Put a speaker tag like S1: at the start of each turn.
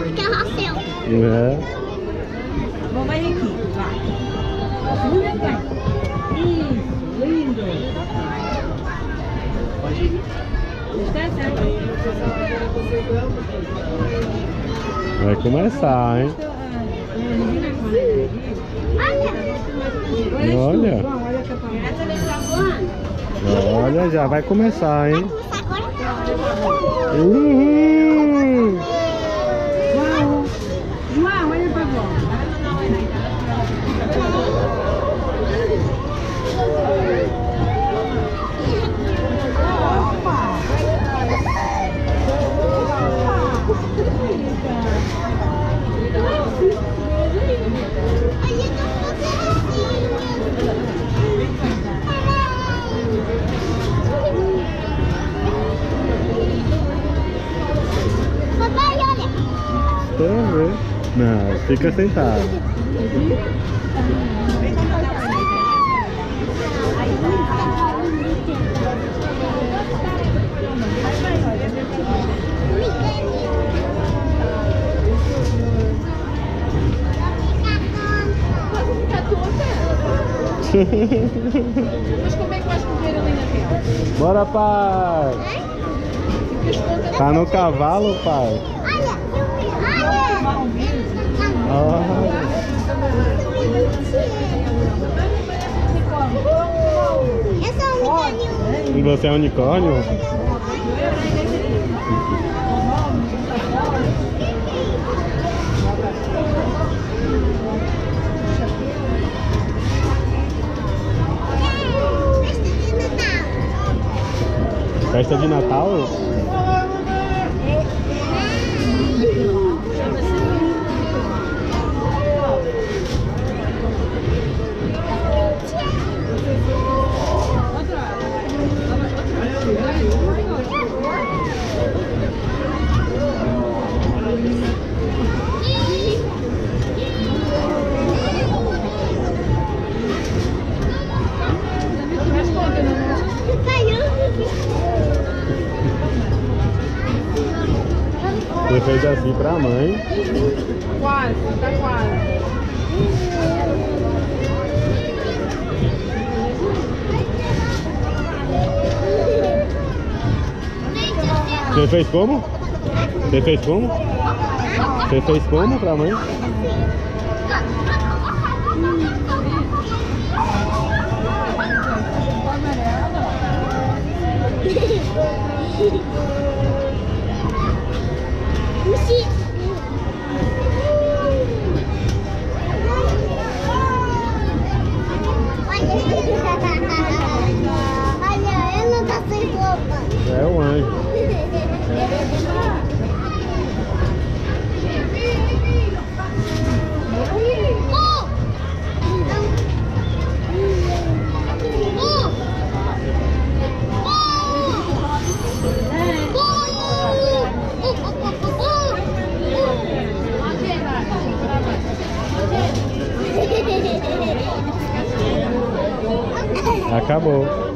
S1: o Rossel.
S2: É.
S3: Vamos vai aqui, vai. Muito bem. Isso, lindo. Certo.
S2: Vai começar, hein?
S1: Olha,
S2: Olha.
S3: Olha,
S2: já vai começar, hein?
S1: Vai começar agora. Eu
S2: ver. Não, fica sentado.
S3: Mas como é que vais correr ali na tela?
S2: Bora, pai! Tá no cavalo, pai?
S1: Olha, Eu um unicórnio.
S2: e você é unicórnio?
S1: Festa de Natal.
S2: Você fez assim pra mãe.
S3: Quase, tá quase.
S2: Você fez como? Você fez como? Você fez como pra mãe?
S1: Olha, eu não tá sem roupa.
S2: É o anjo. Acabou.